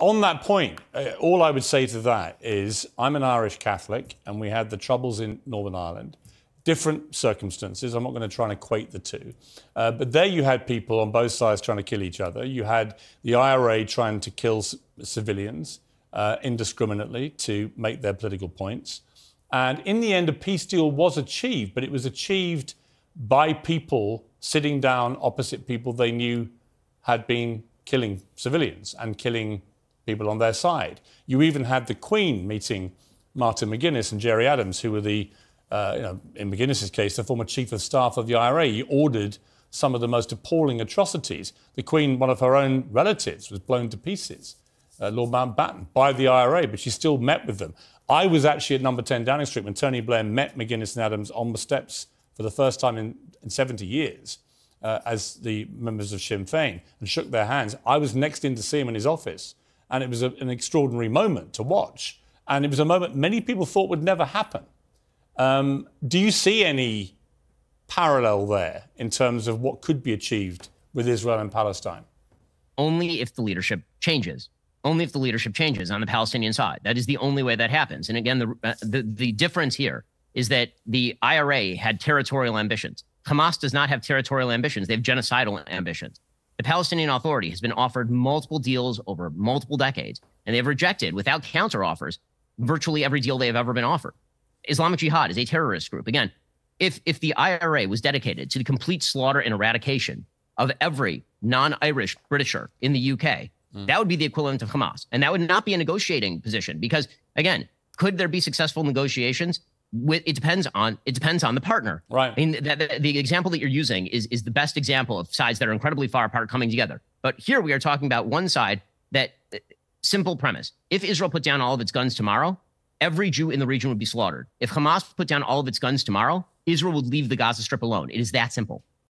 On that point, uh, all I would say to that is I'm an Irish Catholic, and we had the troubles in Northern Ireland. Different circumstances. I'm not going to try and equate the two. Uh, but there you had people on both sides trying to kill each other. You had the IRA trying to kill c- civilians uh, indiscriminately to make their political points. And in the end, a peace deal was achieved, but it was achieved by people sitting down opposite people they knew had been killing civilians and killing people on their side. You even had the Queen meeting Martin McGuinness and Gerry Adams, who were the, uh, you know, in McGuinness's case, the former chief of staff of the IRA. He ordered some of the most appalling atrocities. The Queen, one of her own relatives, was blown to pieces, uh, Lord Mountbatten, by the IRA, but she still met with them. I was actually at number 10 Downing Street when Tony Blair met McGuinness and Adams on the steps for the first time in, in 70 years uh, as the members of Sinn Féin and shook their hands. I was next in to see him in his office, and it was a, an extraordinary moment to watch. And it was a moment many people thought would never happen. Um, do you see any parallel there in terms of what could be achieved with Israel and Palestine? Only if the leadership changes. Only if the leadership changes on the Palestinian side. That is the only way that happens. And again, the, uh, the, the difference here is that the IRA had territorial ambitions. Hamas does not have territorial ambitions, they have genocidal ambitions. The Palestinian Authority has been offered multiple deals over multiple decades, and they've rejected, without counteroffers, virtually every deal they have ever been offered. Islamic Jihad is a terrorist group. Again, if, if the IRA was dedicated to the complete slaughter and eradication of every non Irish Britisher in the UK, mm. that would be the equivalent of Hamas. And that would not be a negotiating position because, again, could there be successful negotiations? It depends on it depends on the partner. Right. I mean, the, example that you're using is is the best example of sides that are incredibly far apart coming together. But here we are talking about one side that uh, simple premise: if Israel put down all of its guns tomorrow, every Jew in the region would be slaughtered. If Hamas put down all of its guns tomorrow, Israel would leave the Gaza Strip alone. It is that simple.